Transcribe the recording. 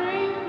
free.